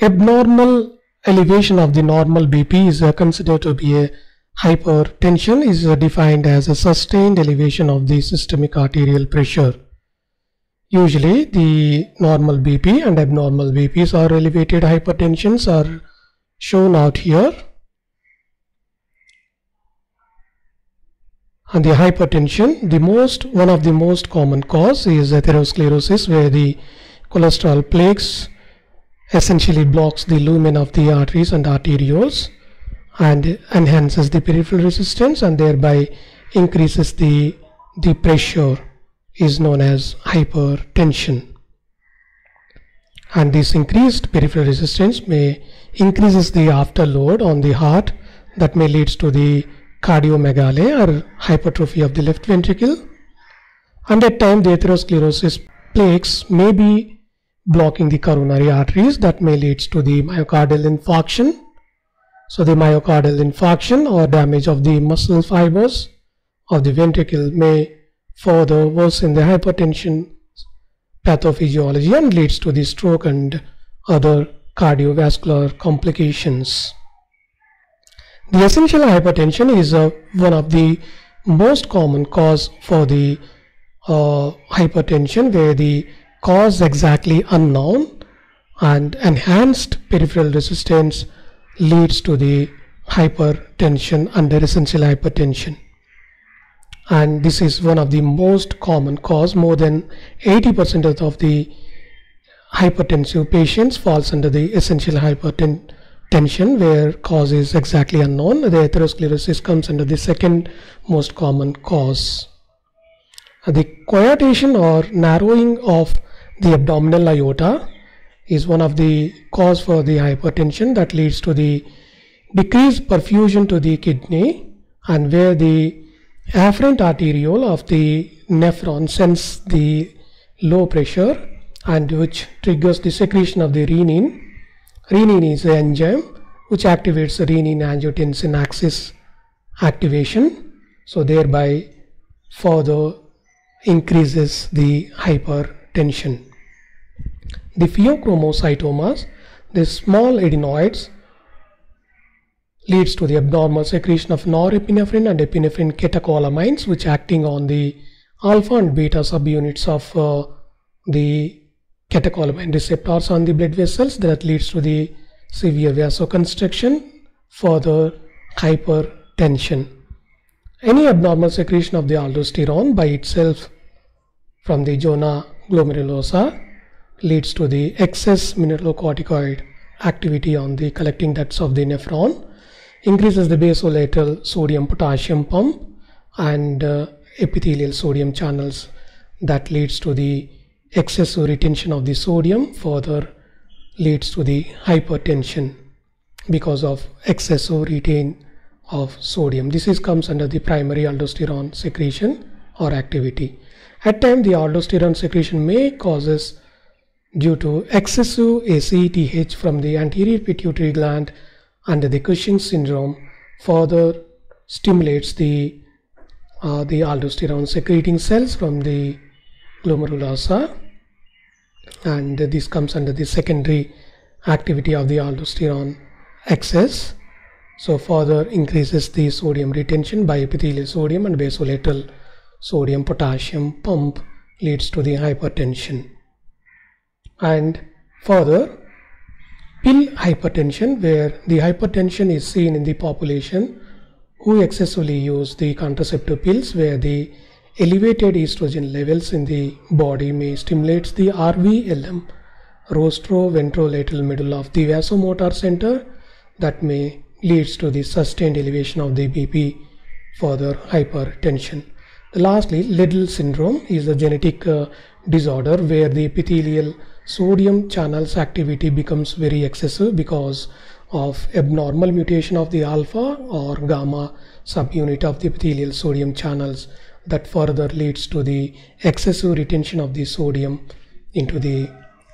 abnormal elevation of the normal BP is uh, considered to be a hypertension is uh, defined as a sustained elevation of the systemic arterial pressure. Usually the normal BP and abnormal BPs or elevated hypertensions are shown out here. And the hypertension, the most one of the most common cause is atherosclerosis where the cholesterol plaques essentially blocks the lumen of the arteries and arterioles and enhances the peripheral resistance and thereby increases the the pressure is known as hypertension. And this increased peripheral resistance may increases the afterload on the heart that may leads to the cardiomegaly or hypertrophy of the left ventricle. And at time the atherosclerosis plaques may be blocking the coronary arteries that may lead to the myocardial infarction. So the myocardial infarction or damage of the muscle fibers of the ventricle may further worsen the hypertension pathophysiology and leads to the stroke and other cardiovascular complications. The essential hypertension is uh, one of the most common cause for the uh, hypertension where the cause exactly unknown and enhanced peripheral resistance leads to the hypertension under essential hypertension. And this is one of the most common cause. More than 80% of the hypertensive patients falls under the essential hypertension where cause is exactly unknown. The atherosclerosis comes under the second most common cause. The coarctation or narrowing of the abdominal aorta is one of the cause for the hypertension that leads to the decreased perfusion to the kidney and where the afferent arteriole of the nephron sends the low pressure and which triggers the secretion of the renin. Renin is an enzyme which activates the renin-angiotensin axis activation so thereby further increases the hypertension. The pheochromocytomas, the small adenoids, leads to the abnormal secretion of norepinephrine and epinephrine catecholamines which acting on the alpha and beta subunits of uh, the catecholamine receptors on the blood vessels that leads to the severe vasoconstriction, further hypertension. Any abnormal secretion of the aldosterone by itself from the zona glomerulosa leads to the excess mineralocorticoid activity on the collecting ducts of the nephron, increases the basolateral sodium potassium pump and uh, epithelial sodium channels that leads to the excessive retention of the sodium further leads to the hypertension because of excessive retain of sodium. This is comes under the primary aldosterone secretion or activity. At times the aldosterone secretion may causes due to excessive ACTH from the anterior pituitary gland and the Cushing syndrome further stimulates the uh, the aldosterone secreting cells from the glomerulosa and this comes under the secondary activity of the aldosterone excess. So further increases the sodium retention by epithelial sodium and basolateral sodium potassium pump leads to the hypertension and further pill hypertension where the hypertension is seen in the population who excessively use the contraceptive pills where the elevated estrogen levels in the body may stimulate the RVLM rostroventrolateral medulla of the vasomotor center that may leads to the sustained elevation of the BP further hypertension. Lastly, Liddle syndrome is a genetic uh, disorder where the epithelial sodium channels activity becomes very excessive because of abnormal mutation of the alpha or gamma subunit of the epithelial sodium channels that further leads to the excessive retention of the sodium into the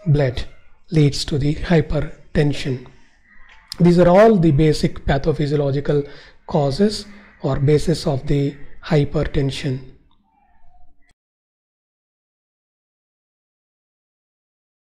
blood leads to the hypertension. These are all the basic pathophysiological causes or basis of the hypertension.